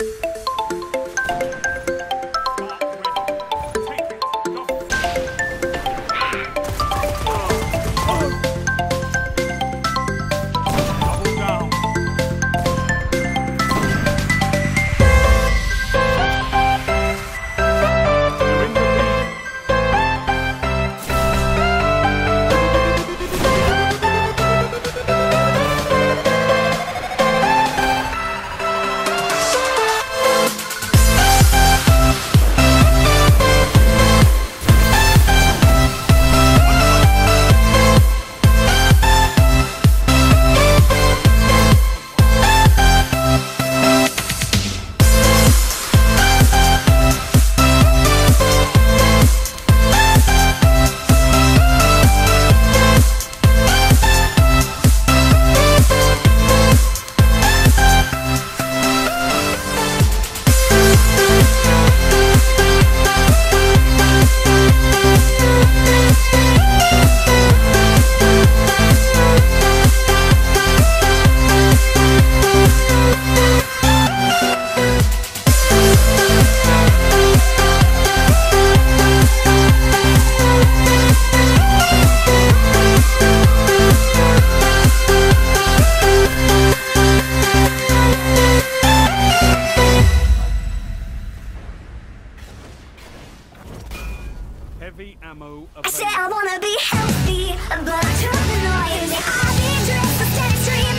you heavy ammo available. I said I wanna be healthy, but I'm noise. I've been dressed for centuries.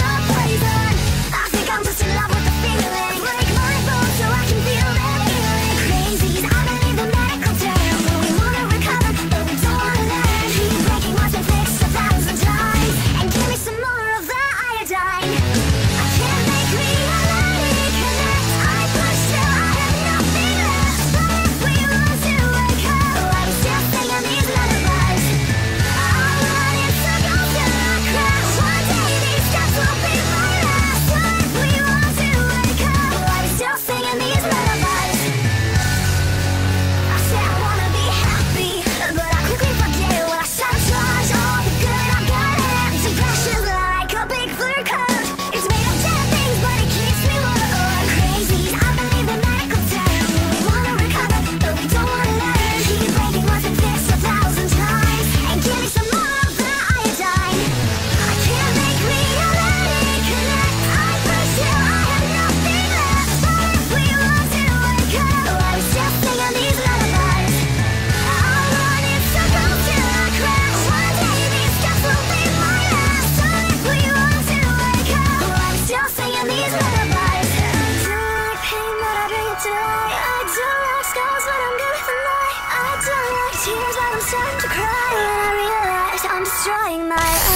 trying my